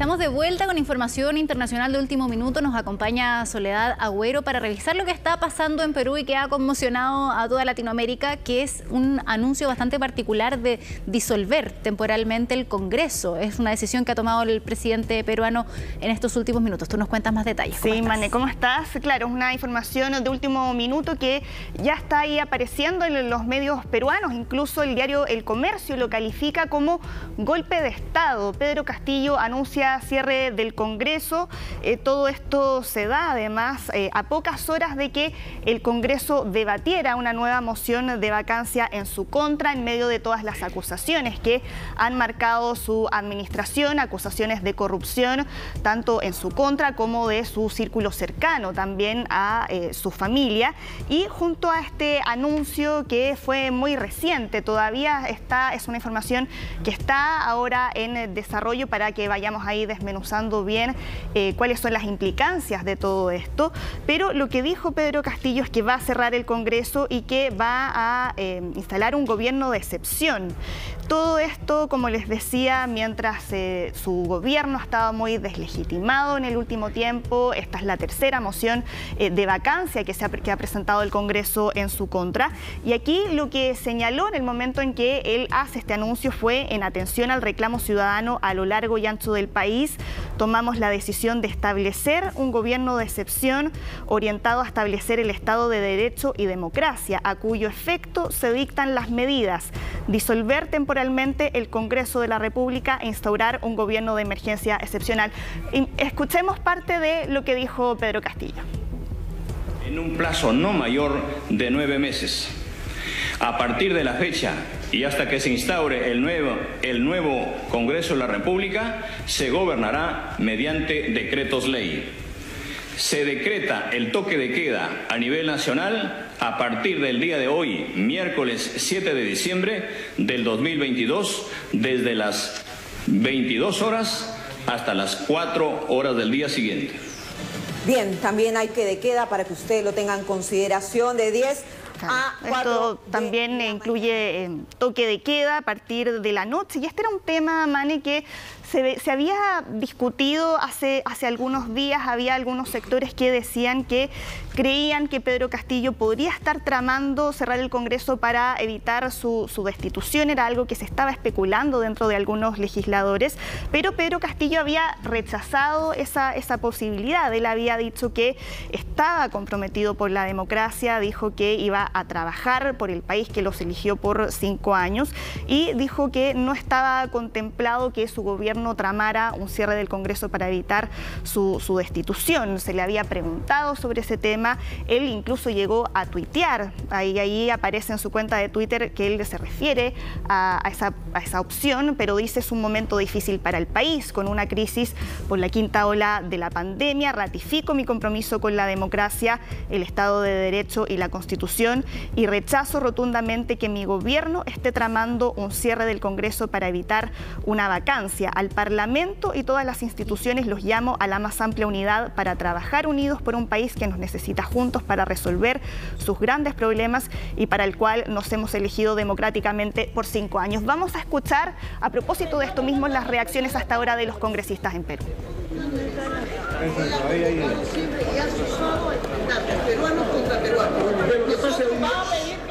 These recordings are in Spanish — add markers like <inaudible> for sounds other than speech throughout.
Estamos de vuelta con información internacional de último minuto. Nos acompaña Soledad Agüero para revisar lo que está pasando en Perú y que ha conmocionado a toda Latinoamérica, que es un anuncio bastante particular de disolver temporalmente el Congreso. Es una decisión que ha tomado el presidente peruano en estos últimos minutos. Tú nos cuentas más detalles. Sí, Mane, ¿cómo estás? Claro, es una información de último minuto que ya está ahí apareciendo en los medios peruanos. Incluso el diario El Comercio lo califica como golpe de Estado. Pedro Castillo anuncia cierre del Congreso. Eh, todo esto se da además eh, a pocas horas de que el Congreso debatiera una nueva moción de vacancia en su contra en medio de todas las acusaciones que han marcado su administración, acusaciones de corrupción tanto en su contra como de su círculo cercano, también a eh, su familia. Y junto a este anuncio que fue muy reciente, todavía está, es una información que está ahora en desarrollo para que vayamos ahí desmenuzando bien eh, cuáles son las implicancias de todo esto, pero lo que dijo Pedro Castillo es que va a cerrar el Congreso y que va a eh, instalar un gobierno de excepción. Todo esto, como les decía, mientras eh, su gobierno estaba muy deslegitimado en el último tiempo, esta es la tercera moción de vacancia que, se que ha presentado el Congreso en su contra. Y aquí lo que señaló en el momento en que él hace este anuncio fue en atención al reclamo ciudadano a lo largo y ancho del país tomamos la decisión de establecer un gobierno de excepción orientado a establecer el Estado de Derecho y democracia, a cuyo efecto se dictan las medidas, disolver temporalmente el Congreso de la República e instaurar un gobierno de emergencia excepcional. Escuchemos parte de lo que dijo Pedro Castillo. En un plazo no mayor de nueve meses. A partir de la fecha y hasta que se instaure el nuevo, el nuevo Congreso de la República, se gobernará mediante decretos ley. Se decreta el toque de queda a nivel nacional a partir del día de hoy, miércoles 7 de diciembre del 2022, desde las 22 horas hasta las 4 horas del día siguiente. Bien, también hay que de queda para que usted lo tenga en consideración de 10 Ah, Esto también incluye eh, toque de queda a partir de la noche. Y este era un tema, Mane, que se, había discutido hace, hace algunos días, había algunos sectores que decían que creían que Pedro Castillo podría estar tramando cerrar el Congreso para evitar su, destitución, era algo que se estaba especulando dentro de algunos legisladores, pero Pedro Castillo había rechazado esa, esa posibilidad, él había dicho que estaba comprometido por la democracia, dijo que iba a trabajar por el país que los eligió por cinco años y dijo que no estaba contemplado que su gobierno no tramara un cierre del Congreso para evitar su, destitución. Se le había preguntado sobre ese tema, él incluso llegó a tuitear, ahí, ahí aparece en su cuenta de Twitter que él se refiere a, esa, a esa opción, pero dice es un momento difícil para el país, con una crisis por la quinta ola de la pandemia, ratifico mi compromiso con la democracia, el Estado de Derecho y la Constitución y rechazo rotundamente que mi gobierno esté tramando un cierre del Congreso para evitar una vacancia. Al Parlamento y todas las instituciones los llamo a la más amplia unidad para trabajar unidos por un país que nos necesita juntos para resolver sus grandes problemas y para el cual nos hemos elegido democráticamente por cinco años. Vamos a escuchar, a propósito de esto mismo, las reacciones hasta ahora de los congresistas en Perú. Peruanos contra peruanos.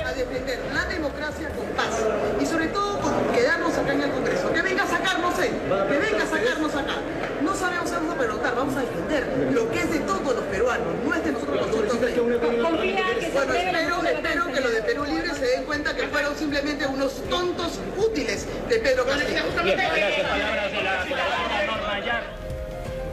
a defender la democracia con paz y sobre todo con quedarnos acá en el Congreso. Que venga a sacarnos él, que venga a sacarnos acá. No sabemos vamos a preguntar, vamos a defender lo que es de todos los peruanos, no es de nosotros los otros. Bueno, espero, espero que los de Perú Libre se den cuenta que fueron simplemente unos tontos útiles de Pedro Castillo.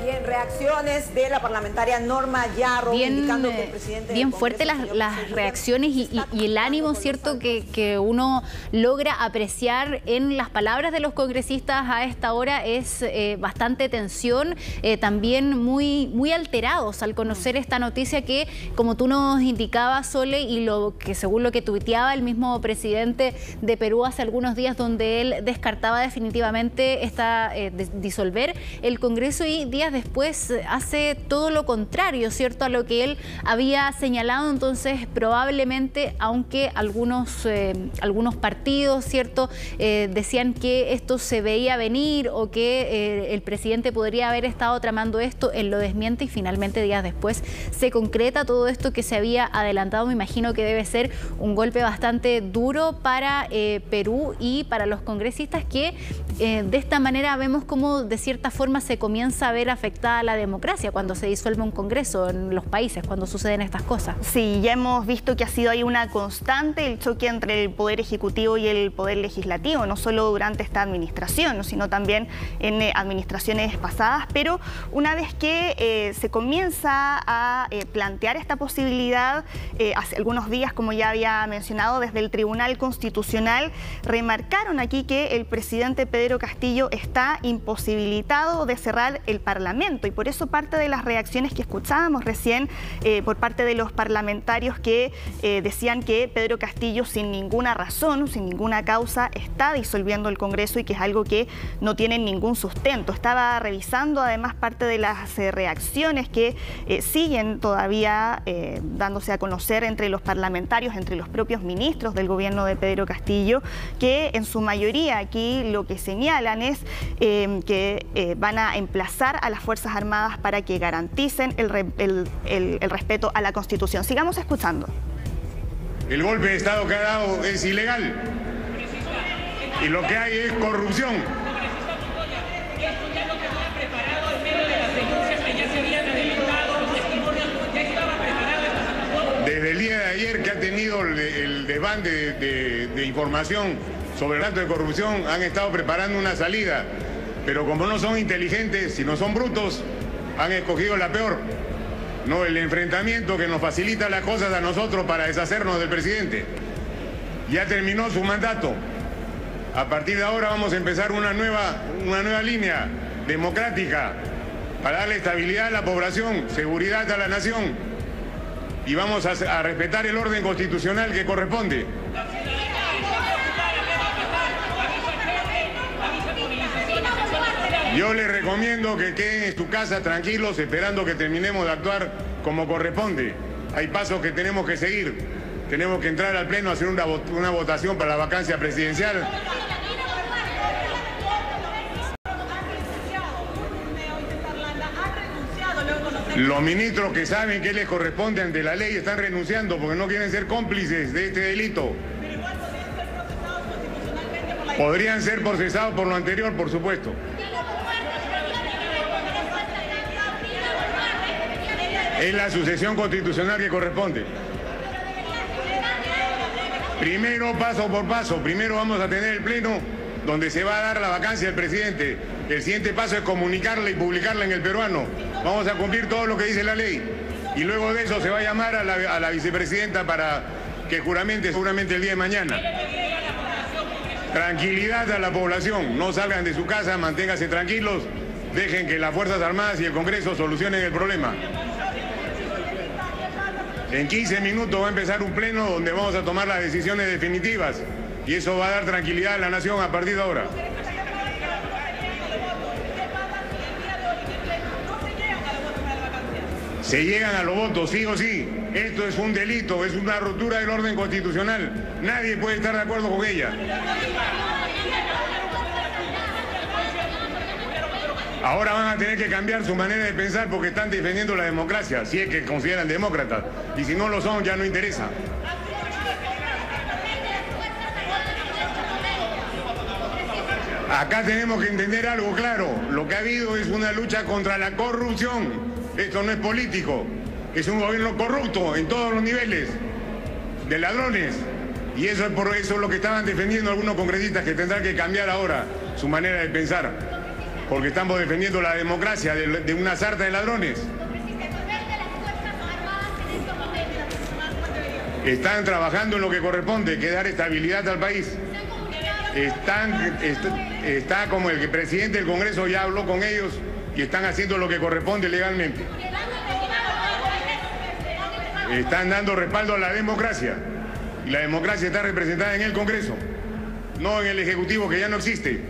Bien, reacciones de la parlamentaria Norma Yarro, bien, indicando que el presidente... Bien fuertes las, reacciones y, el ánimo, ¿cierto?, que, uno logra apreciar en las palabras de los congresistas a esta hora es eh, bastante tensión, eh, también muy, muy alterados al conocer esta noticia que, como tú nos indicabas, Sole, y lo que según lo que tuiteaba el mismo presidente de Perú hace algunos días, donde él descartaba definitivamente esta, eh, disolver el Congreso y días después hace todo lo contrario, ¿cierto? A lo que él había señalado, entonces probablemente, aunque algunos, eh, algunos partidos, ¿cierto? Eh, decían que esto se veía venir o que el presidente podría haber estado tramando esto, él lo desmiente y finalmente días después se concreta todo esto que se había adelantado. Me imagino que debe ser un golpe bastante duro para Perú y para los congresistas que de esta manera vemos cómo de cierta forma se comienza a ver afectada la democracia cuando se disuelve un Congreso en los países, cuando suceden estas cosas. Sí, ya hemos visto que ha sido ahí una constante el choque entre el Poder Ejecutivo y el Poder Legislativo, no solo durante esta administración, sino también en eh, administraciones pasadas, pero una vez que eh, se comienza a eh, plantear esta posibilidad, hace algunos días, como ya había mencionado, desde el Tribunal Constitucional, remarcaron aquí que el presidente Pedro Castillo está imposibilitado de cerrar el Parlamento y por eso parte de las reacciones que escuchábamos recién eh, por parte de los parlamentarios que eh, decían que Pedro Castillo sin ninguna razón, sin ninguna causa, está disolviendo el Congreso y que es algo que no tiene ningún sustento. Estaba revisando además parte de las eh, reacciones que siguen todavía dándose a conocer entre los parlamentarios, entre los propios ministros del gobierno de Pedro Castillo, que en su mayoría aquí lo que señalan es que van a emplazar a las Fuerzas Armadas para que garanticen el, respeto a la Constitución. Sigamos escuchando. El golpe de Estado que ha dado es ilegal y lo que hay es corrupción. Desde el día de ayer que ha tenido el, el de, de información sobre el acto de corrupción, han estado preparando una salida pero como no son inteligentes, no son brutos, han escogido la peor. No, el enfrentamiento que nos facilita las cosas a nosotros para deshacernos del presidente. Ya terminó su mandato. A partir de ahora vamos a empezar una nueva, una nueva línea democrática para darle estabilidad a la población, seguridad a la nación y vamos a respetar el orden constitucional que corresponde. Yo les recomiendo que queden en su casa tranquilos esperando que terminemos de actuar como corresponde. Hay pasos que tenemos que seguir. Tenemos que entrar al Pleno a hacer una, votación para la vacancia presidencial. Los ministros que saben que les corresponde ante la ley están renunciando porque no quieren ser cómplices de este delito. Podrían ser procesados por lo anterior, por supuesto. Es la sucesión constitucional que corresponde. Primero, paso por paso, primero vamos a tener el pleno donde se va a dar la vacancia del presidente. El siguiente paso es comunicarla y publicarla en el peruano. Vamos a cumplir todo lo que dice la ley. Y luego de eso se va a llamar a la, vicepresidenta para que juramente seguramente el día de mañana. Tranquilidad a la población, no salgan de su casa, manténganse tranquilos, dejen que las Fuerzas Armadas y el Congreso solucionen el problema. En 15 minutos va a empezar un pleno donde vamos a tomar las decisiones definitivas y eso va a dar tranquilidad a la nación a partir de ahora. Se llegan a los votos, sí o sí. Esto es un delito, es una ruptura del orden constitucional. Nadie puede estar de acuerdo con ella. Ahora van a tener que cambiar su manera de pensar porque están defendiendo la democracia, si es que consideran demócratas. Y si no lo son, ya no interesa. Acá tenemos que entender algo claro. Lo que ha habido es una lucha contra la corrupción. Esto no es político. Es un gobierno corrupto en todos los niveles. De ladrones. Y eso es por eso lo que estaban defendiendo algunos congresistas que tendrán que cambiar ahora su manera de pensar porque estamos defendiendo la democracia de, una sarta de ladrones. Están trabajando en lo que corresponde, que es dar estabilidad al país. Están, está como el presidente del Congreso ya habló con ellos y están haciendo lo que corresponde legalmente. Están dando respaldo a la democracia. Y la democracia está representada en el Congreso, no en el Ejecutivo que ya no existe.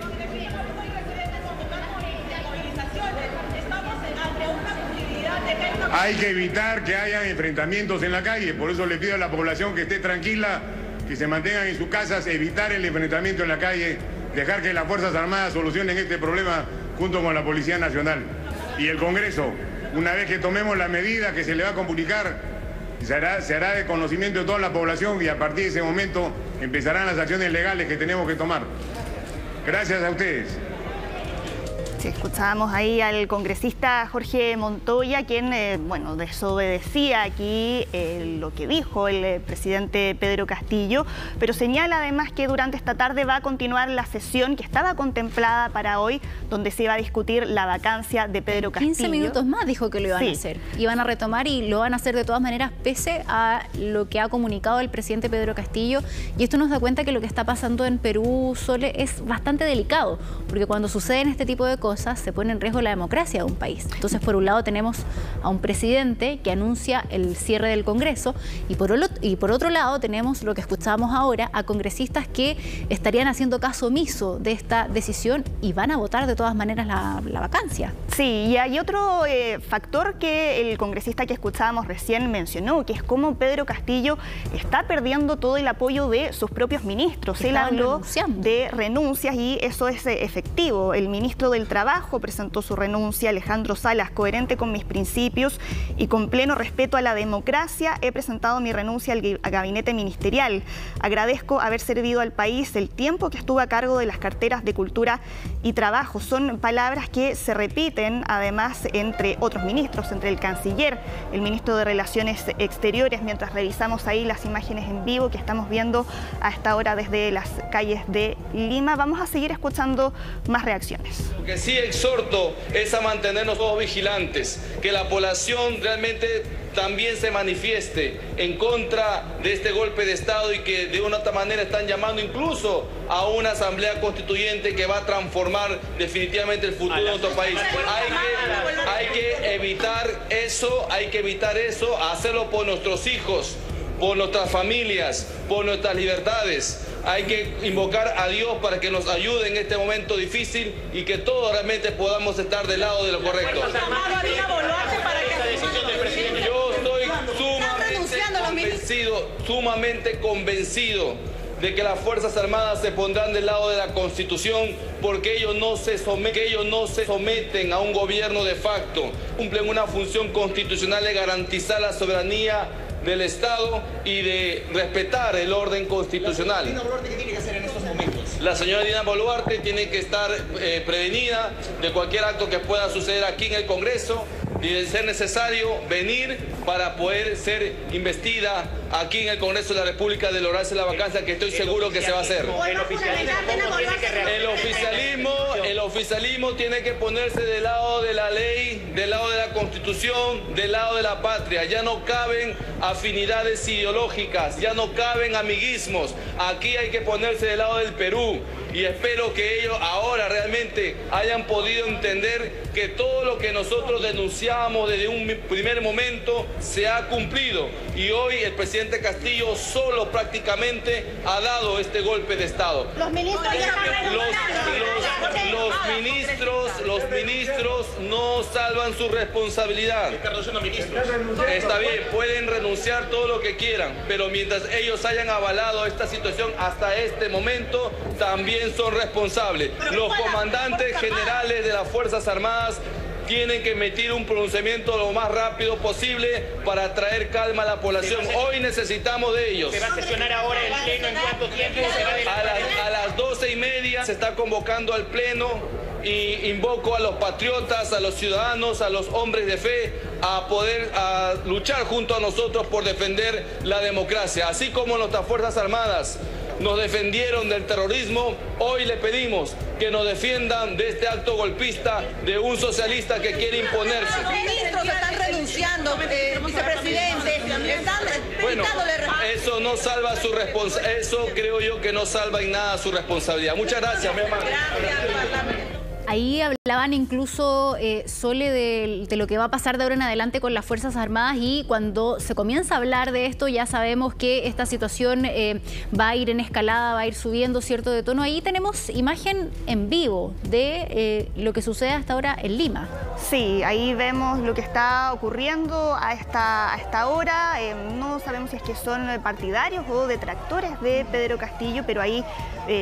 Hay que evitar que haya enfrentamientos en la calle, por eso le pido a la población que esté tranquila, que se mantengan en sus casas, evitar el enfrentamiento en la calle, dejar que las Fuerzas Armadas solucionen este problema junto con la Policía Nacional. Y el Congreso, una vez que tomemos la medida que se le va a comunicar, se hará, se hará de conocimiento de toda la población y a partir de ese momento empezarán las acciones legales que tenemos que tomar. Gracias a ustedes. Sí, escuchábamos ahí al congresista Jorge Montoya, quien, eh, bueno, desobedecía aquí eh, lo que dijo el eh, presidente Pedro Castillo, pero señala además que durante esta tarde va a continuar la sesión que estaba contemplada para hoy, donde se iba a discutir la vacancia de Pedro Castillo. 15 minutos más dijo que lo iban a hacer. Iban a retomar y lo van a hacer de todas maneras, pese a lo que ha comunicado el presidente Pedro Castillo. Y esto nos da cuenta que lo que está pasando en Perú, Sole, es bastante delicado, porque cuando suceden este tipo de cosas, se pone en riesgo la democracia de un país. Entonces, por un lado tenemos a un presidente que anuncia el cierre del Congreso y por, y por otro lado tenemos lo que escuchábamos ahora a congresistas que estarían haciendo caso omiso de esta decisión y van a votar de todas maneras la, vacancia. Sí, y hay otro eh, factor que el congresista que escuchábamos recién mencionó, que es cómo Pedro Castillo está perdiendo todo el apoyo de sus propios ministros. Él habló de renuncias y eso es eh, efectivo. El ministro del Trabajo presentó su renuncia, Alejandro Salas, coherente con mis principios y con pleno respeto a la democracia, he presentado mi renuncia al gabinete ministerial. Agradezco haber servido al país el tiempo que estuve a cargo de las carteras de Cultura y Trabajo. Son palabras que se repiten además entre otros ministros, entre el canciller, el ministro de Relaciones Exteriores, mientras revisamos ahí las imágenes en vivo que estamos viendo a esta hora desde las calles de Lima. Vamos a seguir escuchando más reacciones sí exhorto es a mantenernos todos vigilantes, que la población realmente también se manifieste en contra de este golpe de Estado y que de una otra manera están llamando incluso a una asamblea constituyente que va a transformar definitivamente el futuro de nuestro país. Hay que, hay que evitar eso, hay que evitar eso, hacerlo por nuestros hijos, por nuestras familias, por nuestras libertades hay que invocar a Dios para que nos ayude en este momento difícil y que todos realmente podamos estar del lado de lo correcto. Yo estoy sumamente convencido, sumamente convencido de que las Fuerzas Armadas se pondrán del lado de la Constitución porque ellos no se someten, ellos no se someten a un gobierno de facto, cumplen una función constitucional de garantizar la soberanía del Estado y de respetar el orden constitucional. ¿qué tiene que hacer en estos momentos? La señora Dina Boluarte tiene que estar eh, prevenida de cualquier acto que pueda suceder aquí en el Congreso y de ser necesario venir para poder ser investida aquí en el Congreso de la República de lograrse la vacancia que estoy seguro que se va a hacer. El oficialismo, el oficialismo tiene que ponerse del lado de la ley, del lado de la Constitución, del lado de la patria. Ya no caben afinidades ideológicas, ya no caben amiguismos. Aquí hay que ponerse del lado del Perú y espero que ellos ahora realmente hayan podido entender que todo lo que nosotros denunciamos desde un primer momento se ha cumplido y hoy el presidente Castillo solo prácticamente ha dado este golpe de Estado. Los ministros, los, ministros, los ministros no salvan su responsabilidad. Está bien, pueden renunciar todo lo que quieran, pero mientras ellos hayan avalado esta situación hasta este momento, también son responsables. Los comandantes generales de las Fuerzas Armadas tienen que emitir un pronunciamiento lo más rápido posible para traer calma a la población. Hoy necesitamos de ellos. ¿Se va a sesionar ahora el pleno en cuánto tiempo? A las, a las doce y media se está convocando al pleno y invoco a los patriotas, a los ciudadanos, a los hombres de fe a poder a luchar junto a nosotros por defender la democracia, así como nuestras Fuerzas Armadas nos defendieron del terrorismo, hoy le pedimos que nos defiendan de este acto golpista de un socialista que quiere imponerse. Los ministros están renunciando, eh, vicepresidente, están bueno, eso no salva su responsabilidad, eso creo yo que no salva en nada su responsabilidad. Muchas gracias, mi hermano. Ahí Hablaban incluso, eh, Sole, de, lo que va a pasar de ahora en adelante con las Fuerzas Armadas y cuando se comienza a hablar de esto ya sabemos que esta situación eh, va a ir en escalada, va a ir subiendo cierto de tono. Ahí tenemos imagen en vivo de eh, lo que sucede hasta ahora en Lima. Sí, ahí vemos lo que está ocurriendo a esta, a esta hora. no sabemos si es que son partidarios o detractores de Pedro Castillo, pero ahí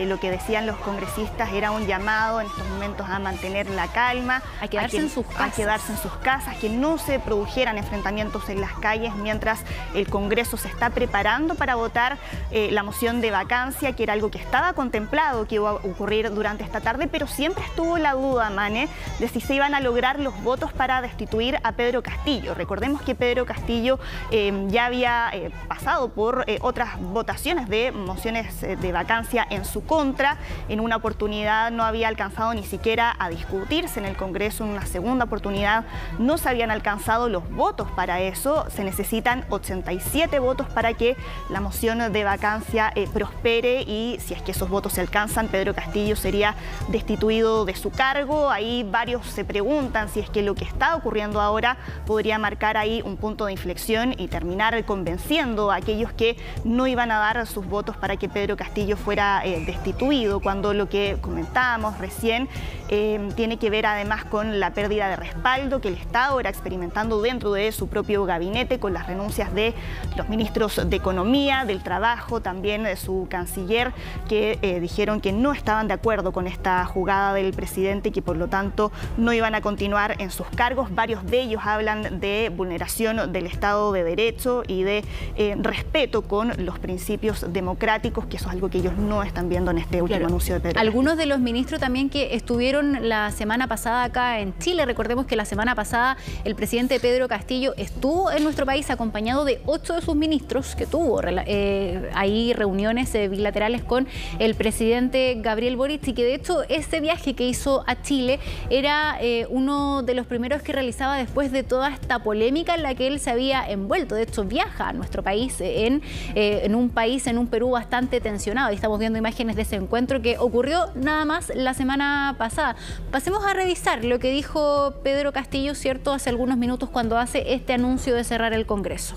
lo que decían los congresistas era un llamado en estos momentos a mantener la calma, a quedarse, en, sus casas. a quedarse en sus casas, que no se produjeran enfrentamientos en las calles mientras el Congreso se está preparando para votar eh, la moción de vacancia, que era algo que estaba contemplado que iba a ocurrir durante esta tarde, pero siempre estuvo la duda, Mane, de si se iban a lograr los votos para destituir a Pedro Castillo. Recordemos que Pedro Castillo eh, ya había eh, pasado por otras votaciones de mociones de vacancia en su contra. En una oportunidad no había alcanzado ni siquiera a discutir en el Congreso en una segunda oportunidad. No se habían alcanzado los votos para eso. Se necesitan 87 votos para que la moción de vacancia eh, prospere y si es que esos votos se alcanzan, Pedro Castillo sería destituido de su cargo. Ahí varios se preguntan si es que lo que está ocurriendo ahora podría marcar ahí un punto de inflexión y terminar convenciendo a aquellos que no iban a dar sus votos para que Pedro Castillo fuera eh, destituido, cuando lo que comentábamos recién eh, tiene que ver además con la pérdida de respaldo que el Estado ahora experimentando dentro de su propio gabinete con las renuncias de los ministros de Economía, del Trabajo, también de su canciller, que eh, dijeron que no estaban de acuerdo con esta jugada del presidente y que por lo tanto no iban a continuar en sus cargos. Varios de ellos hablan de vulneración del Estado de Derecho y de eh, respeto con los principios democráticos, que eso es algo que ellos no están viendo en este último anuncio de Pedro. Algunos de los ministros también que estuvieron la semana pasada acá en Chile. Recordemos que la semana pasada el presidente Pedro Castillo estuvo en nuestro país acompañado de ocho de sus ministros que tuvo eh, ahí reuniones eh, bilaterales con el presidente Gabriel Boric y que de hecho ese viaje que hizo a Chile era eh, uno de los primeros que realizaba después de toda esta polémica en la que él se había envuelto. De hecho viaja a nuestro país en, en un país, en un Perú bastante tensionado. Y estamos viendo imágenes de ese encuentro que ocurrió nada más la semana pasada. Pasemos a revisar lo que dijo Pedro Castillo, ¿cierto?, hace algunos minutos cuando hace este anuncio de cerrar el Congreso.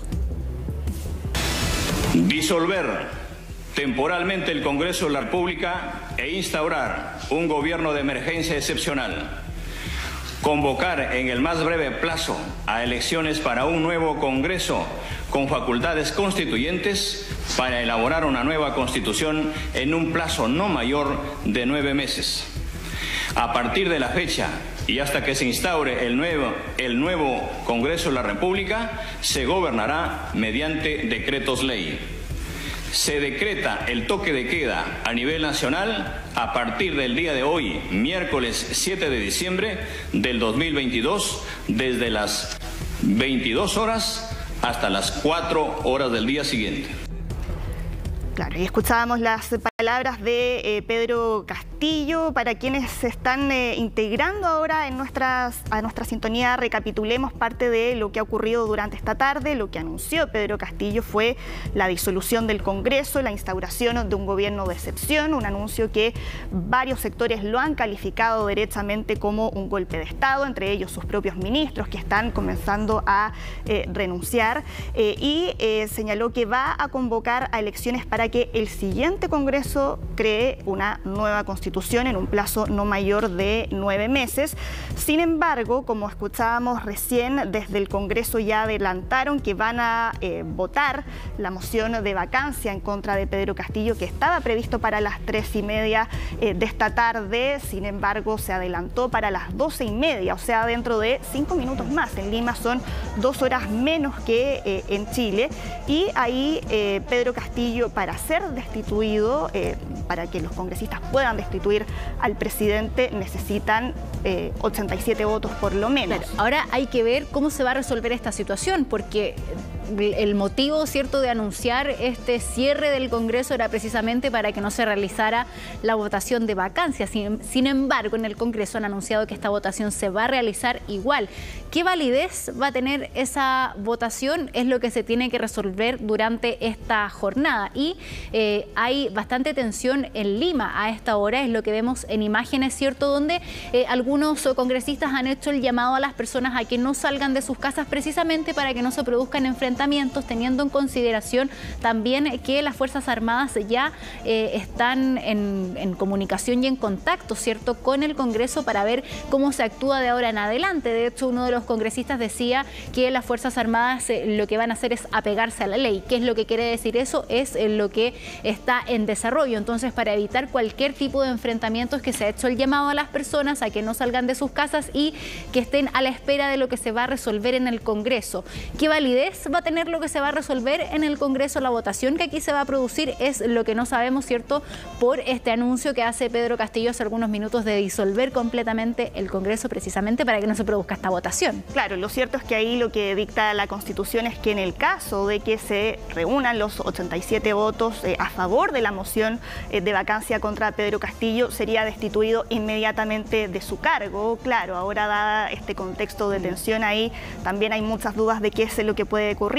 Disolver temporalmente el Congreso de la República e instaurar un gobierno de emergencia excepcional. Convocar en el más breve plazo a elecciones para un nuevo Congreso con facultades constituyentes para elaborar una nueva constitución en un plazo no mayor de nueve meses a partir de la fecha y hasta que se instaure el nuevo, el nuevo Congreso de la República, se gobernará mediante decretos ley. Se decreta el toque de queda a nivel nacional a partir del día de hoy, miércoles 7 de diciembre del 2022, desde las 22 horas hasta las 4 horas del día siguiente. Claro, y escuchábamos las palabras de eh, Pedro Castillo. Para quienes se están eh, integrando ahora en a nuestra sintonía, recapitulemos parte de lo que ha ocurrido durante esta tarde. Lo que anunció Pedro Castillo fue la disolución del Congreso, la instauración de un gobierno de excepción, un anuncio que varios sectores lo han calificado derechamente como un golpe de Estado, entre ellos sus propios ministros que están comenzando a eh, renunciar y señaló que va a convocar a elecciones para que el siguiente Congreso cree una nueva constitución en un plazo no mayor de nueve meses. Sin embargo, como escuchábamos recién, desde el Congreso ya adelantaron que van a eh, votar la moción de vacancia en contra de Pedro Castillo, que estaba previsto para las tres y media eh, de esta tarde. Sin embargo, se adelantó para las doce y media, o sea, dentro de cinco minutos más. En Lima son dos horas menos que eh, en Chile. Y ahí Pedro Castillo, para ser destituido, eh, para que los congresistas puedan destituir al presidente, necesitan 87 eh, votos por lo menos. ahora hay que ver cómo se va a resolver esta situación, porque el motivo, ¿cierto?, de anunciar este cierre del Congreso era precisamente para que no se realizara la votación de vacancia. Sin, sin embargo, en el Congreso han anunciado que esta votación se va a realizar igual. ¿Qué validez va a tener esa votación? Es lo que se tiene que resolver durante esta jornada. Y eh, hay bastante tensión en Lima a esta hora, es lo que vemos en imágenes, ¿cierto? Donde eh, algunos congresistas han hecho el llamado a las personas a que no salgan de sus casas precisamente para que no se produzcan enfrentamientos, teniendo en consideración también que las Fuerzas Armadas ya eh, están en, en comunicación y en contacto, ¿cierto?, con el Congreso para ver cómo se actúa de ahora en adelante. De hecho, uno de los congresistas decía que las Fuerzas Armadas eh, lo que van a hacer es apegarse a la ley. ¿Qué es lo que quiere decir eso? Es eh, lo que está en desarrollo. Entonces, para evitar cualquier tipo de enfrentamientos que se ha hecho el llamado a las personas a que no salgan de sus casas y que estén a la espera de lo que se va a resolver en el Congreso. ¿Qué validez va a tener lo que se va a resolver en el Congreso? La votación que aquí se va a producir es lo que no sabemos, ¿cierto? Por este anuncio que hace Pedro Castillo hace algunos minutos de disolver completamente el Congreso precisamente para que no se produzca esta votación. Claro, lo cierto es que ahí lo que dicta la Constitución es que en el caso de que se reúnan los 87 votos eh, a favor de la moción eh, de vacancia contra Pedro Castillo, sería destituido inmediatamente de su cargo. Claro, ahora dada este contexto de tensión ahí, también hay muchas dudas de qué es lo que puede ocurrir.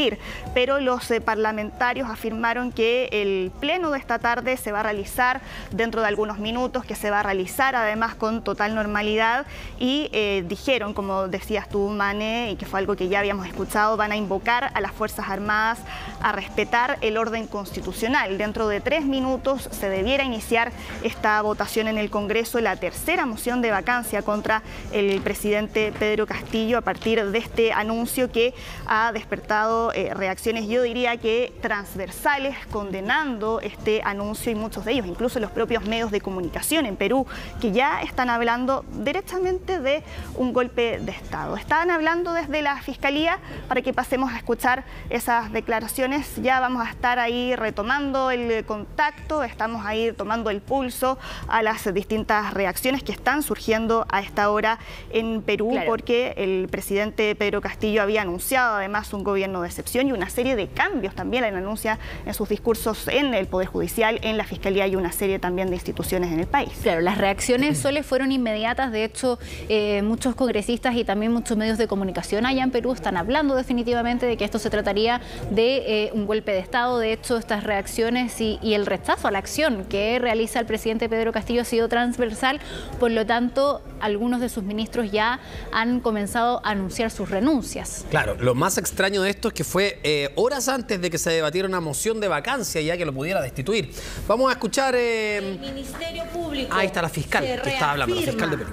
Pero los eh, parlamentarios afirmaron que el pleno de esta tarde se va a realizar dentro de algunos minutos, que se va a realizar además con total normalidad y dijeron, como decías tú, Mane, y que fue algo que ya habíamos escuchado, van a invocar a las Fuerzas Armadas a respetar el orden constitucional. Dentro de tres minutos se debiera iniciar esta votación en el Congreso, la tercera moción de vacancia contra el presidente Pedro Castillo a partir de este anuncio que ha despertado eh, reacciones, yo diría que transversales, condenando este anuncio y muchos de ellos, incluso los propios medios de comunicación en Perú, que ya están hablando directamente de un golpe de Estado. Están hablando desde la Fiscalía para que pasemos a escuchar esas declaraciones. Ya vamos a estar ahí retomando el contacto, estamos ahí tomando el pulso a las distintas reacciones que están surgiendo a esta hora en Perú, porque el presidente Pedro Castillo había anunciado además un gobierno de excepción y una serie de cambios también en anuncia en sus discursos en el Poder Judicial, en la Fiscalía y una serie también de instituciones en el país. Claro, las reacciones <clears throat> Sole fueron inmediatas, de hecho eh, muchos congresistas y también muchos medios de comunicación allá en Perú están hablando definitivamente de que esto se trataría de eh, un golpe de Estado. De hecho, estas reacciones y, el rechazo a la acción que realiza el presidente Pedro Castillo ha sido transversal. Por lo tanto, algunos de sus ministros ya han comenzado a anunciar sus renuncias. Claro, lo más extraño de esto es que fue eh, horas antes de que se debatiera una moción de vacancia ya que lo pudiera destituir. Vamos a escuchar... Eh, el Ministerio Público. Ahí está la fiscal que estaba hablando, la fiscal de Perú.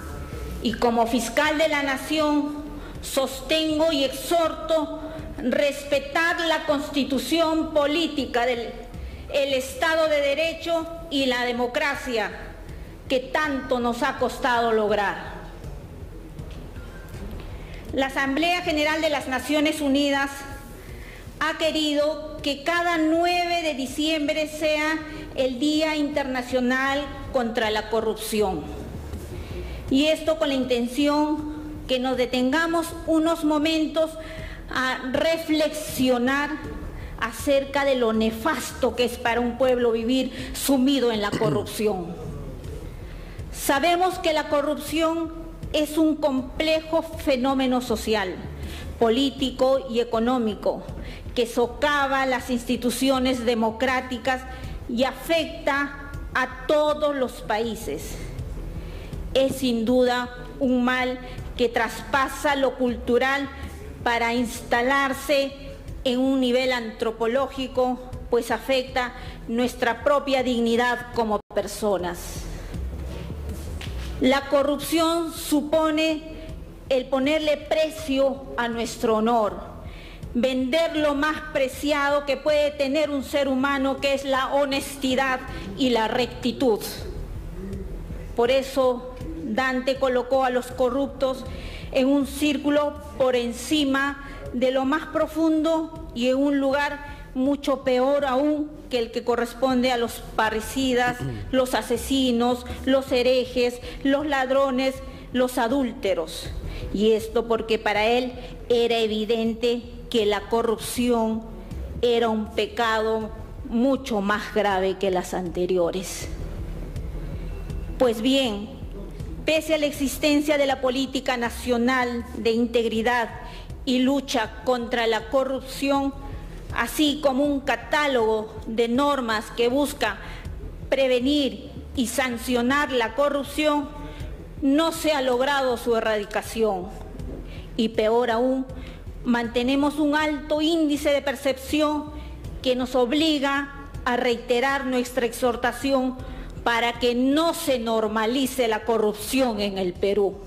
Y como fiscal de la Nación sostengo y exhorto respetar la constitución política del el Estado de Derecho y la democracia que tanto nos ha costado lograr. La Asamblea General de las Naciones Unidas ha querido que cada 9 de diciembre sea el Día Internacional contra la Corrupción. Y esto con la intención que nos detengamos unos momentos a reflexionar acerca de lo nefasto que es para un pueblo vivir sumido en la corrupción. Sabemos que la corrupción es un complejo fenómeno social, político y económico que socava las instituciones democráticas y afecta a todos los países. Es sin duda un mal que traspasa lo cultural para instalarse en un nivel antropológico, pues afecta nuestra propia dignidad como personas. La corrupción supone el ponerle precio a nuestro honor, vender lo más preciado que puede tener un ser humano, que es la honestidad y la rectitud. Por eso Dante colocó a los corruptos en un círculo por encima de lo más profundo y en un lugar mucho peor aún que el que corresponde a los parricidas, <clears throat> los asesinos, los herejes, los ladrones, los adúlteros. Y esto porque para él era evidente que la corrupción era un pecado mucho más grave que las anteriores. Pues bien, pese a la existencia de la política nacional de integridad y lucha contra la corrupción, así como un catálogo de normas que busca prevenir y sancionar la corrupción, no se ha logrado su erradicación. Y peor aún, mantenemos un alto índice de percepción que nos obliga a reiterar nuestra exhortación para que no se normalice la corrupción en el Perú.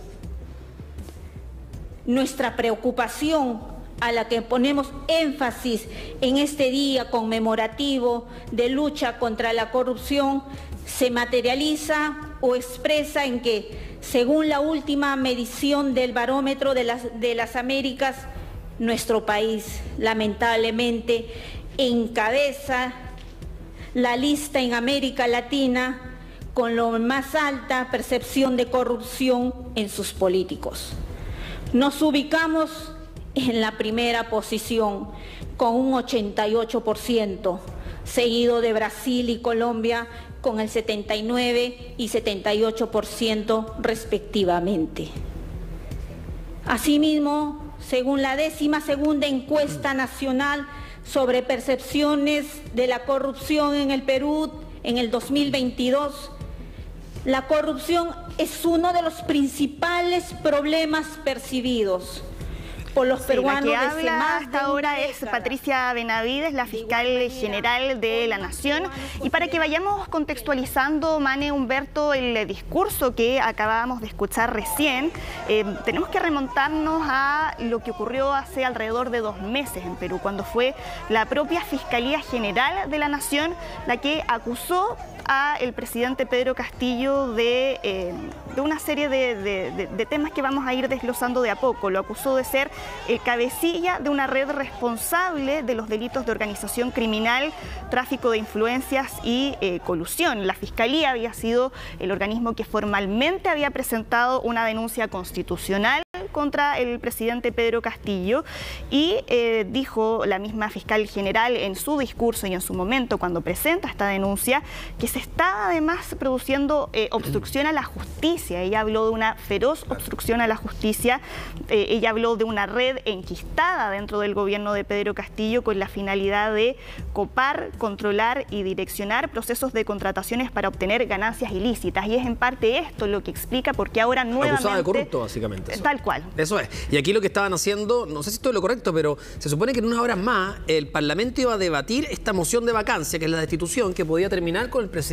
Nuestra preocupación a la que ponemos énfasis en este día conmemorativo de lucha contra la corrupción se materializa o expresa en que, según la última medición del barómetro de las, de las Américas, nuestro país lamentablemente encabeza la lista en América Latina con la más alta percepción de corrupción en sus políticos. Nos ubicamos en la primera posición con un 88%, seguido de Brasil y Colombia con el 79 y 78% respectivamente. Asimismo, según la décima segunda encuesta nacional sobre percepciones de la corrupción en el Perú en el 2022, la corrupción es uno de los principales problemas percibidos por los peruanos. la que habla hasta ahora es Patricia Benavides, la fiscal general de la Nación. Y para que vayamos contextualizando, Mane Humberto, el discurso que acabábamos de escuchar recién, eh, tenemos que remontarnos a lo que ocurrió hace alrededor de dos meses en Perú, cuando fue la propia Fiscalía General de la Nación la que acusó a el presidente Pedro Castillo de, eh, una serie de, temas que vamos a ir desglosando de a poco. Lo acusó de ser el cabecilla de una red responsable de los delitos de organización criminal, tráfico de influencias y eh, colusión. La Fiscalía había sido el organismo que formalmente había presentado una denuncia constitucional contra el presidente Pedro Castillo y eh, dijo la misma fiscal general en su discurso y en su momento cuando presenta esta denuncia que se está además produciendo eh, obstrucción a la justicia. Ella habló de una feroz obstrucción a la justicia, eh, ella habló de una red enquistada dentro del gobierno de Pedro Castillo con la finalidad de copar, controlar y direccionar procesos de contrataciones para obtener ganancias ilícitas. Y es en parte esto lo que explica por qué ahora nuevamente... Acusada de corrupto, básicamente. Tal cual. Eso es. Y aquí lo que estaban haciendo, no sé si esto es lo correcto, pero se supone que en unas horas más el Parlamento iba a debatir esta moción de vacancia, que es la destitución, que podía terminar con el presidente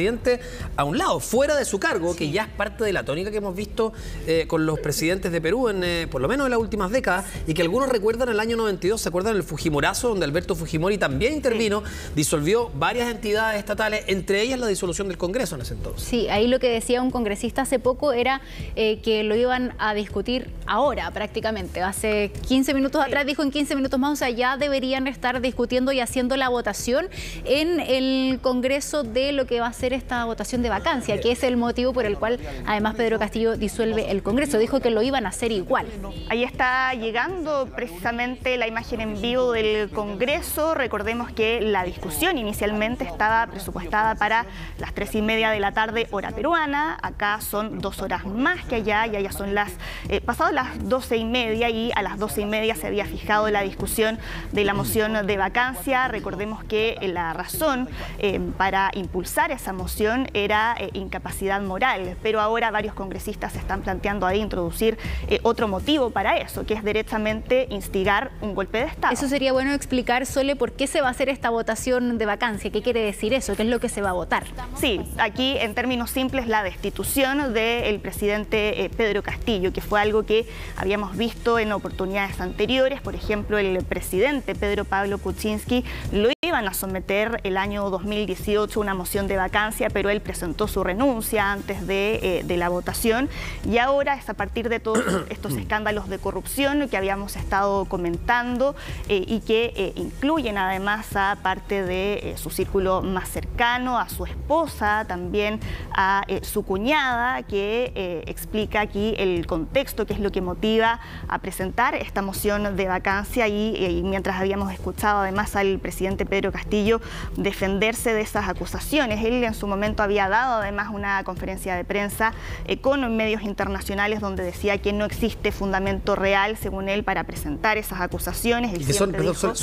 a un lado, fuera de su cargo, que ya es parte de la tónica que hemos visto eh, con los presidentes de Perú, en, eh, por lo menos en las últimas décadas, y que algunos recuerdan el año 92, ¿se acuerdan el Fujimorazo, donde Alberto Fujimori también intervino, disolvió varias entidades estatales, entre ellas la disolución del Congreso en ese entonces? Sí, ahí lo que decía un congresista hace poco era eh, que lo iban a discutir ahora prácticamente. Hace 15 minutos atrás dijo en 15 minutos más, o sea, ya deberían estar discutiendo y haciendo la votación en el Congreso de lo que va a ser esta votación de vacancia, que es el motivo por el cual además Pedro Castillo disuelve el Congreso. Dijo que lo iban a hacer igual. Ahí está llegando precisamente la imagen en vivo del Congreso. Recordemos que la discusión inicialmente estaba presupuestada para las tres y media de la tarde, hora peruana. Acá son dos horas más que allá y allá son las, eh, pasadas las 12 y media y a las 12 y media se había fijado la discusión de la moción de vacancia. Recordemos que eh, la razón eh, para impulsar esa moción era eh, incapacidad moral, pero ahora varios congresistas están planteando ahí introducir otro motivo para eso, que es derechamente instigar un golpe de Estado. Eso sería bueno explicar, Sole, por qué se va a hacer esta votación de vacancia, qué quiere decir eso, qué es lo que se va a votar. Sí, aquí en términos simples la destitución del presidente Pedro Castillo, que fue algo que habíamos visto en oportunidades anteriores, por ejemplo, el presidente Pedro Pablo Kuczynski lo iban a someter el año 2018 una moción de vacancia, pero él presentó su renuncia antes de, eh, la votación y ahora es a partir de todos <coughs> estos escándalos de corrupción que habíamos estado comentando eh, y que eh, incluyen además a parte de su círculo más cercano, a su esposa, también a su cuñada, que explica aquí el contexto, que es lo que motiva a presentar esta moción de vacancia y mientras habíamos escuchado además al presidente Pedro Castillo defenderse de esas acusaciones. Él en su momento había dado además una conferencia de prensa eh, con medios internacionales donde decía que no existe fundamento real, según él, para presentar esas acusaciones. y que son,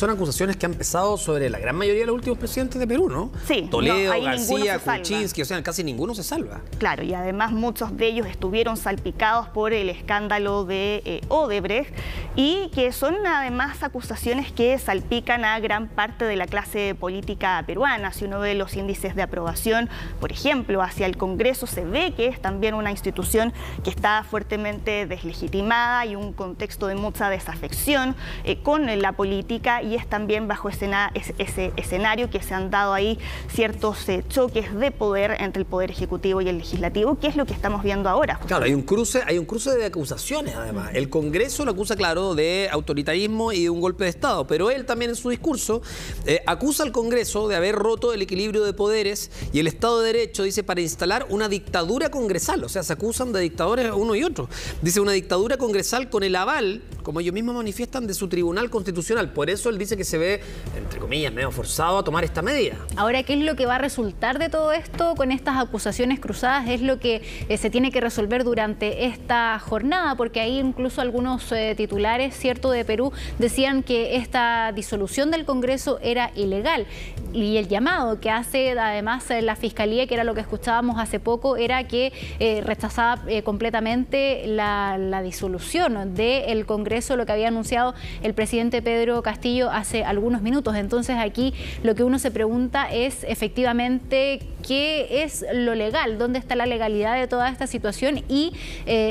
acusaciones que han pesado sobre la gran mayoría de los últimos presidentes de Perú, ¿no? Sí. Toledo, García, Kuczynski, o sea, casi ninguno se salva. Claro, y además muchos de ellos estuvieron salpicados por el escándalo de eh, Odebrecht y que son además acusaciones que salpican a gran parte de la clase política peruana. Si uno ve los índices de aprobación, por ejemplo, hacia el Congreso, se ve que es también una institución que está fuertemente deslegitimada y un contexto de mucha desafección eh, con la política y es también bajo ese, escenario que se han dado ahí ciertos eh, choques de poder entre el Poder Ejecutivo y el Legislativo, que es lo que estamos viendo ahora. Claro, hay un cruce, hay un cruce de acusaciones además. El Congreso lo acusa, claro, de autoritarismo y de un golpe de Estado, pero él también en su discurso eh, acusa al Congreso de haber roto el equilibrio de poderes y el Estado de Derecho, dice, para instalar una dictadura congresal. O sea, se acusan de dictadores uno y otro. Dice una dictadura congresal con el aval, como ellos mismos manifiestan, de su tribunal constitucional. Por eso él dice que se ve, entre comillas, medio forzado a tomar esta medida. Ahora, ¿qué es lo que va a resultar de todo esto con estas acusaciones cruzadas? Es lo que eh, se tiene que resolver durante esta jornada, porque ahí incluso algunos eh, titulares, cierto, de Perú decían que esta disolución del Congreso era ilegal. Y el llamado que hace además eh, la Fiscalía, que era lo que escuchábamos hace poco, era que eh, rechazaba eh, completamente la, disolución del Congreso, lo que había anunciado el presidente Pedro Castillo hace algunos minutos. Entonces aquí lo que uno se pregunta es efectivamente qué es lo legal, dónde está la legalidad de toda esta situación y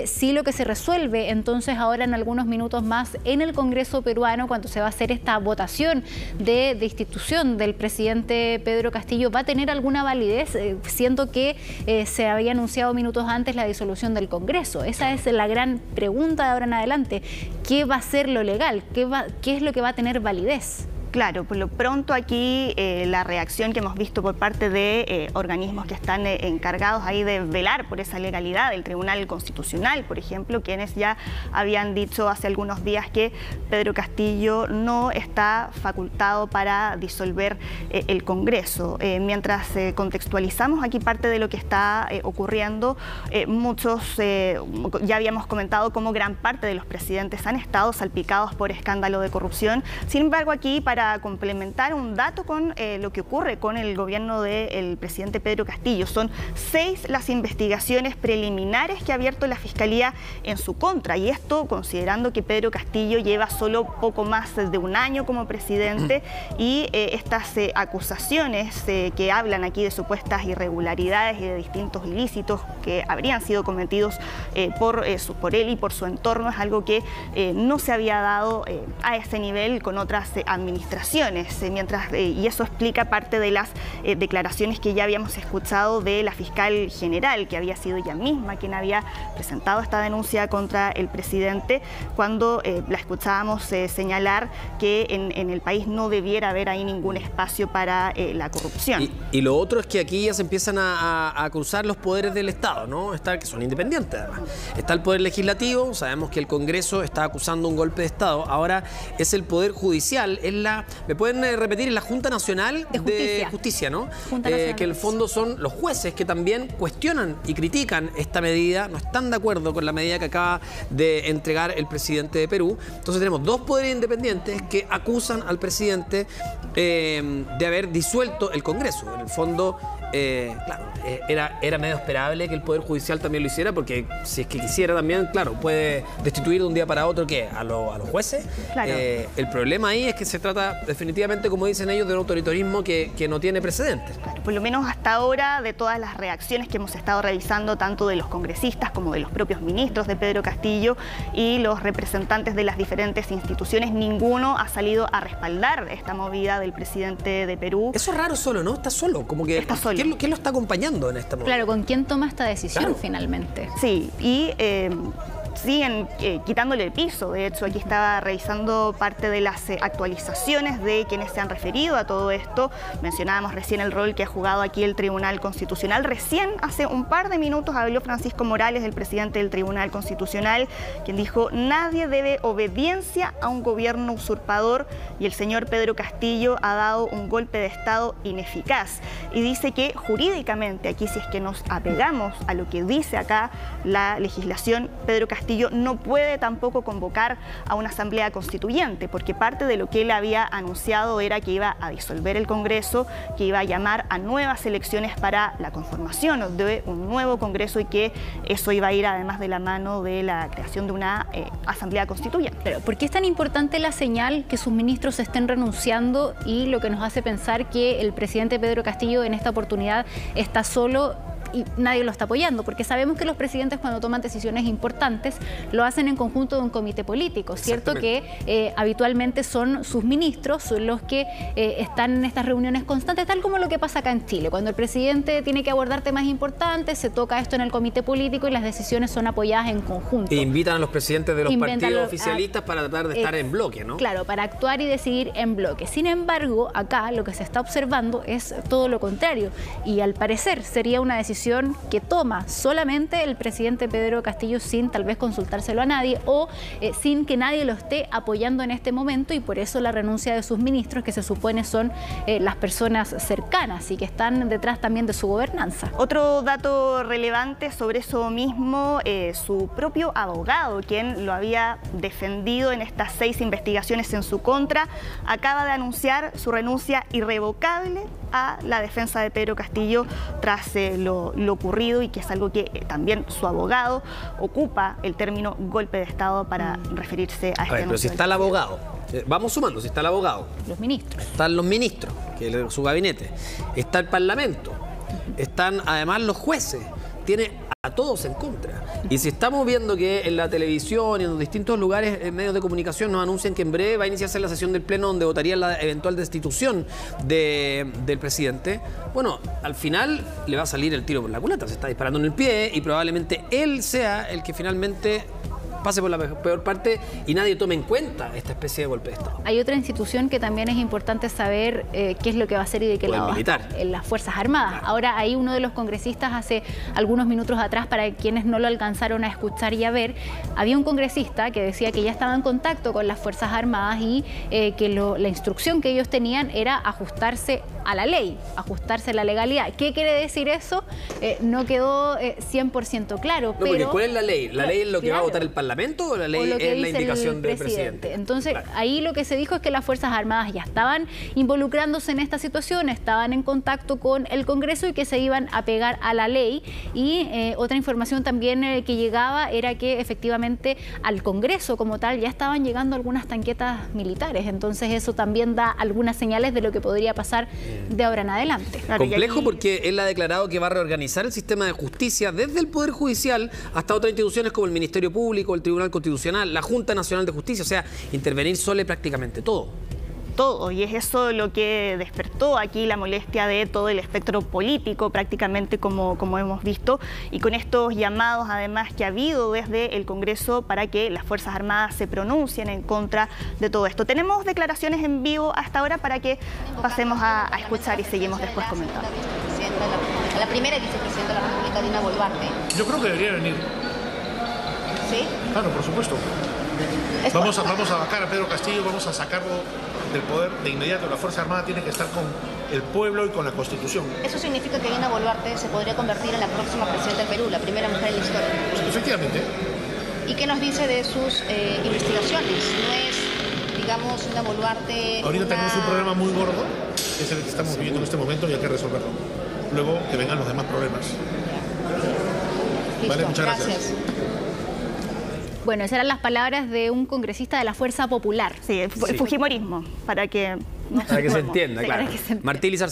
si lo que se resuelve entonces ahora en algunos minutos más en el Congreso peruano, cuando se va a hacer esta votación de destitución del presidente Pedro Castillo, va a tener alguna validez, eh, siendo que eh, se había anunciado minutos antes la disolución del Congreso. Esa es la gran pregunta de ahora en adelante. ¿Qué va a ser lo legal? ¿Qué, es lo que va a tener validez? Claro, por lo pronto aquí eh, la reacción que hemos visto por parte de eh, organismos que están eh, encargados ahí de velar por esa legalidad, el Tribunal Constitucional, por ejemplo, quienes ya habían dicho hace algunos días que Pedro Castillo no está facultado para disolver el Congreso. mientras contextualizamos aquí parte de lo que está ocurriendo, muchos, ya habíamos comentado cómo gran parte de los presidentes han estado salpicados por escándalo de corrupción. Sin embargo, aquí para complementar un dato con eh, lo que ocurre con el gobierno del presidente Pedro Castillo. Son seis las investigaciones preliminares que ha abierto la Fiscalía en su contra y esto considerando que Pedro Castillo lleva solo poco más de un año como presidente <clears throat> y eh, estas eh, acusaciones que hablan aquí de supuestas irregularidades y de distintos ilícitos que habrían sido cometidos por, por él y por su entorno es algo que no se había dado a ese nivel con otras administraciones eh, mientras, eh, y eso explica parte de las eh, declaraciones que ya habíamos escuchado de la fiscal general, que había sido ella misma quien había presentado esta denuncia contra el presidente, cuando la escuchábamos señalar que en, el país no debiera haber ahí ningún espacio para la corrupción. Y, lo otro es que aquí ya se empiezan a, cruzar los poderes del Estado, ¿no? Está, que son independientes además. Está el poder legislativo, sabemos que el Congreso está acusando un golpe de Estado, ahora es el poder judicial, es la ¿Me pueden eh, repetir? En la Junta Nacional de Justicia, ¿no? Eh, que en el fondo son los jueces que también cuestionan y critican esta medida, no están de acuerdo con la medida que acaba de entregar el presidente de Perú. Entonces tenemos dos poderes independientes que acusan al presidente eh, de haber disuelto el Congreso. En el fondo eh, claro, eh, era, era medio esperable que el Poder Judicial también lo hiciera, porque si es que quisiera también, claro, puede destituir de un día para otro ¿qué? A, los jueces. Eh, el problema ahí es que se trata definitivamente, como dicen ellos, de un autoritarismo que, no tiene precedentes. por lo menos hasta ahora, de todas las reacciones que hemos estado revisando, tanto de los congresistas como de los propios ministros de Pedro Castillo y los representantes de las diferentes instituciones, ninguno ha salido a respaldar esta movida del presidente de Perú. Eso es raro solo, ¿no? Está solo, como que... Está solo. ¿Quién, lo está acompañando en esta movida? Claro, ¿con quién toma esta decisión finalmente? Sí, y... Eh, siguen eh, quitándole el piso. De hecho, aquí estaba revisando parte de las eh, actualizaciones de quienes se han referido a todo esto. Mencionábamos recién el rol que ha jugado aquí el Tribunal Constitucional. Recién, hace un par de minutos, habló Francisco Morales, el presidente del Tribunal Constitucional, quien dijo, nadie debe obediencia a un gobierno usurpador y el señor Pedro Castillo ha dado un golpe de Estado ineficaz. Y dice que jurídicamente, aquí si es que nos apegamos a lo que dice acá la legislación, Pedro Castillo Castillo no puede tampoco convocar a una asamblea constituyente, porque parte de lo que él había anunciado era que iba a disolver el Congreso, que iba a llamar a nuevas elecciones para la conformación de un nuevo Congreso y que eso iba a ir además de la mano de la creación de una eh, asamblea constituyente. Pero ¿por qué es tan importante la señal que sus ministros estén renunciando y lo que nos hace pensar que el presidente Pedro Castillo en esta oportunidad está solo y nadie lo está apoyando, porque sabemos que los presidentes cuando toman decisiones importantes lo hacen en conjunto de un comité político, ¿cierto? Que eh, habitualmente son sus ministros son los que eh, están en estas reuniones constantes, tal como lo que pasa acá en Chile. Cuando el presidente tiene que abordar temas importantes, se toca esto en el comité político y las decisiones son apoyadas en conjunto. E invitan a los presidentes de los partidos oficialistas para tratar de estar en bloque, ¿no? Claro, para actuar y decidir en bloque. Sin embargo, acá lo que se está observando es todo lo contrario y al parecer sería una decisión que toma solamente el presidente Pedro Castillo sin tal vez consultárselo a nadie o eh, sin que nadie lo esté apoyando en este momento y por eso la renuncia de sus ministros que se supone son eh, las personas cercanas y que están detrás también de su gobernanza. Otro dato relevante sobre eso mismo, eh, su propio abogado, quien lo había defendido en estas seis investigaciones en su contra, acaba de anunciar su renuncia irrevocable a la defensa de Pedro Castillo tras lo lo, ocurrido y que es algo que eh, también su abogado ocupa el término golpe de Estado para referirse a, este Pero si está el abogado, eh, vamos sumando, si está el abogado. Los ministros. Están los ministros, que su gabinete. Está el Parlamento. Están además los jueces. Tiene a todos en contra. Y si estamos viendo que en la televisión y en distintos lugares, en medios de comunicación, nos anuncian que en breve va a iniciarse la sesión del Pleno donde votaría la eventual destitución del presidente, bueno, al final le va a salir el tiro por la culata, se está disparando en el pie y probablemente él sea el que finalmente pase por la peor parte y nadie tome en cuenta esta especie de golpe de Estado. Hay otra institución que también es importante saber eh, qué es lo que va a hacer y de qué lado militar. en las Fuerzas Armadas. Ahora, hay uno de los congresistas hace algunos minutos atrás, para quienes no lo alcanzaron a escuchar y a ver, había un congresista que decía que ya estaba en contacto con las Fuerzas Armadas y eh, que la instrucción que ellos tenían era ajustarse a la ley, ajustarse a la legalidad. ¿Qué quiere decir eso? Eh, no quedó 100% claro. pero, ¿Cuál es la ley? ¿La ley es lo que va a votar el Parlamento? o la ley es la indicación del presidente? Entonces, ahí lo que se dijo es que las Fuerzas Armadas ya estaban involucrándose en esta situación, estaban en contacto con el Congreso y que se iban a pegar a la ley. Y eh, otra información también eh, que llegaba era que efectivamente al Congreso como tal ya estaban llegando algunas tanquetas militares. Entonces, eso también da algunas señales de lo que podría pasar de ahora en adelante. Complejo porque él ha declarado que va a reorganizar el sistema de justicia desde el Poder Judicial hasta otras instituciones como el Ministerio Público, el Tribunal Constitucional, la Junta Nacional de Justicia, o sea, intervenir solo prácticamente todo todo y es eso lo que despertó aquí la molestia de todo el espectro político prácticamente como, como hemos visto y con estos llamados además que ha habido desde el Congreso para que las Fuerzas Armadas se pronuncien en contra de todo esto. Tenemos declaraciones en vivo hasta ahora para que pasemos a, escuchar y seguimos después comentando. La primera vicepresidenta de la República, Dina Boluarte. Yo creo que debería venir. Claro, por supuesto. Vamos a, vamos a vacar a Pedro Castillo, vamos a sacarlo del poder de inmediato. La Fuerza Armada tiene que estar con el pueblo y con la Constitución. ¿Eso significa que Dina Boluarte se podría convertir en la próxima presidenta del Perú, la primera mujer en la historia? Pues, efectivamente. ¿Y qué nos dice de sus eh, investigaciones? ¿No es, digamos, una Boluarte... Ahorita tenemos un problema muy gordo, que es el que estamos viviendo en este momento y hay que resolverlo. luego que vengan los demás problemas. Vale, muchas gracias. Bueno, esas eran las palabras de un congresista de la Fuerza Popular. Sí, el fujimorismo, para que... para que se entienda, claro. Martí Lizar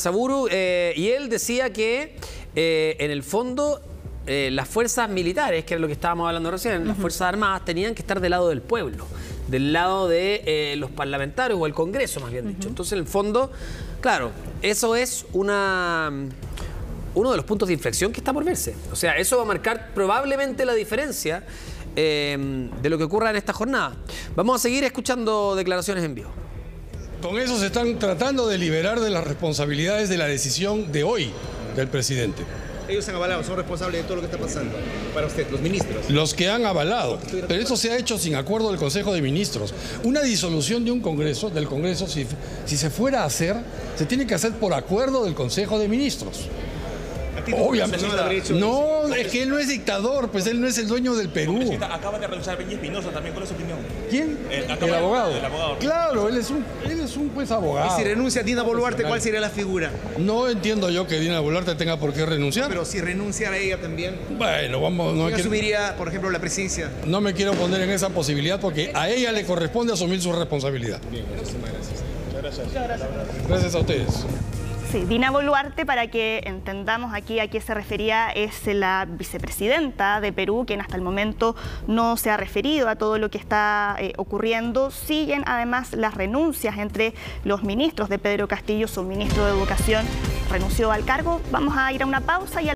eh, y él decía que eh, en el fondo eh, las fuerzas militares, que es lo que estábamos hablando recién, las fuerzas armadas tenían que estar del lado del pueblo, del lado de eh, los parlamentarios o el Congreso, más bien dicho. Entonces, en el fondo, claro, eso es una uno de los puntos de inflexión que está por verse. O sea, eso va a marcar probablemente la diferencia em, de lo que ocurra en esta jornada. Vamos a seguir escuchando declaraciones en vivo. Con eso se están tratando de liberar de las responsabilidades de la decisión de hoy del presidente. Ellos han avalado, son responsables de todo lo que está pasando. Para usted, los ministros. Los que han avalado. Pero eso se ha hecho sin acuerdo del Consejo de Ministros. Una disolución de un Congreso, del Congreso, si, si se fuera a hacer, se tiene que hacer por acuerdo del Consejo de Ministros. Obviamente. No, es que él no es dictador, pues él no es el dueño del Perú. Acaba de renunciar Peña Espinosa también, ¿cuál es su opinión? ¿Quién? El, abogado. Claro, él es un, él es un pues abogado. Y si renuncia Dina Boluarte, ¿cuál sería la figura? No entiendo yo que Dina Boluarte tenga por qué renunciar. Pero si renuncia a ella también. Bueno, vamos. No ¿Quién asumiría, por ejemplo, la presidencia? No me quiero poner en esa posibilidad porque a ella le corresponde asumir su responsabilidad. Bien, gracias. Muchas gracias. Gracias a ustedes. Sí, Dina Boluarte, para que entendamos aquí a qué se refería, es la vicepresidenta de Perú, quien hasta el momento no se ha referido a todo lo que está eh, ocurriendo. Siguen además las renuncias entre los ministros de Pedro Castillo, su ministro de Educación renunció al cargo. Vamos a ir a una pausa y